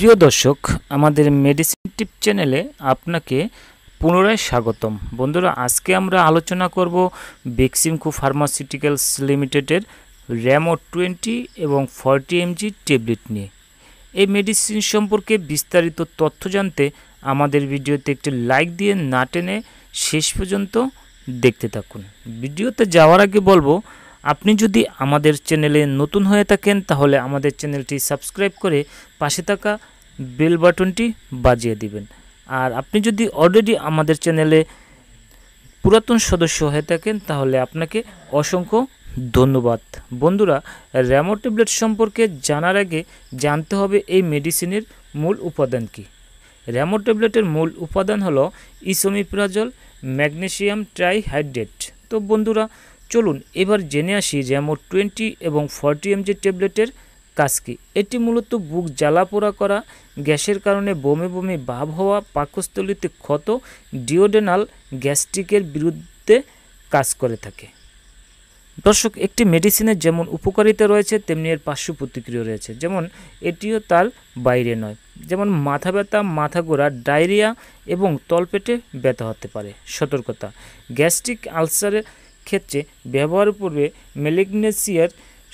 প্রিয় দর্শক, আমাদের মেডিসিন টিপ চ্যানেলে আপনাকে পুনরায় স্বাগতম। বন্ধুরা, আজকে আমরা আলোচনা করব বেক্সিমকো ফার্মাসিউটিক্যালস লিমিটেডের র্যামো টোয়েন্টি এবং ফর্টি এমজি ট্যাবলেট নিয়ে। এই মেডিসিন সম্পর্কে বিস্তারিত তথ্য জানতে আমাদের ভিডিওতে একটি লাইক দিয়ে না টেনে শেষ পর্যন্ত দেখতে থাকুন। ভিডিওতে যাওয়ার আগে বলব আপনি যদি আমাদের চ্যানেলে নতুন হয়ে থাকেন, তাহলে আমাদের চ্যানেলটি সাবস্ক্রাইব করে পাশে থাকা বেল বাটনটি বাজিয়ে দিবেন। আর আপনি যদি অলরেডি আমাদের চ্যানেলে পুরাতন সদস্য হয়ে থাকেন, তাহলে আপনাকে অসংখ্য ধন্যবাদ। বন্ধুরা, র্যামো ট্যাবলেট সম্পর্কে জানার আগে জানতে হবে এই মেডিসিনের মূল উপাদান কী। র্যামো ট্যাবলেটের মূল উপাদান হলো ইসোমিপ্রাজল ম্যাগনেশিয়াম ট্রাইহাইড্রেট। তো বন্ধুরা চলুন এবার জেনে আসি র্যামো টোয়েন্টি এবং ফর্টি এমজি ট্যাবলেটের কাজ কি। এটি মূলত বুক জ্বালাপোড়া করা, গ্যাসের কারণে বমি বমি ভাব হওয়া, পাকস্থলিতে ক্ষত ডিওডেনাল গ্যাস্ট্রিকের বিরুদ্ধে কাজ করে থাকে। দর্শক, একটি মেডিসিনের যেমন উপকারিতা রয়েছে, তেমনি এর পার্শ্ব প্রতিক্রিয়া রয়েছে। যেমন, এটিও তার বাইরে নয়। যেমন, মাথা ব্যথা, মাথা ঘোরা, ডায়রিয়া এবং তলপেটে ব্যথা হতে পারে। সতর্কতা, গ্যাস্ট্রিক আলসারের ক্ষেত্রে ব্যবহার পূর্বে মেলিগনেসিয়ার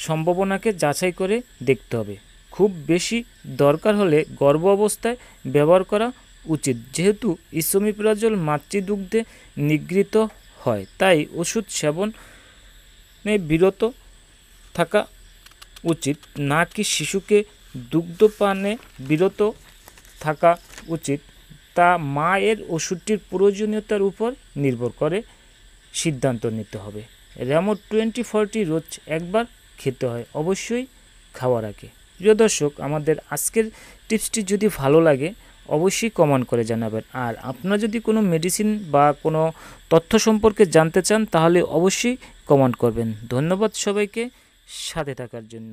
সম্ভাবনাকে যাচাই করে দেখতে হবে। খুব বেশি দরকার হলে গর্ভ অবস্থায় ব্যবহার করা উচিত। যেহেতু ইসোমিপ্রাজল মাতৃদুগ্ধে নিগৃহীত হয়, তাই ওষুধ সেবন বিরত থাকা উচিত। না কি শিশুকে দুগ্ধপানে বিরত থাকা উচিত, তা মায়ের ওষুধটির প্রয়োজনীয়তার উপর নির্ভর করে। সিদ্ধান্ত নিতে হবে। র্যামো টোয়েন্টি ফোরটি রোজ একবার খেতে হয়, অবশ্যই খাওয়ার আগে। প্রিয় দর্শক, আমাদের আজকের টিপসটি যদি ভালো লাগে, অবশ্যই কমেন্ট করে জানাবেন। আর আপনারা যদি কোনো মেডিসিন বা কোনো তথ্য সম্পর্কে জানতে চান, তাহলে অবশ্যই কমেন্ট করবেন। ধন্যবাদ সবাইকে, সাথে থাকার জন্য।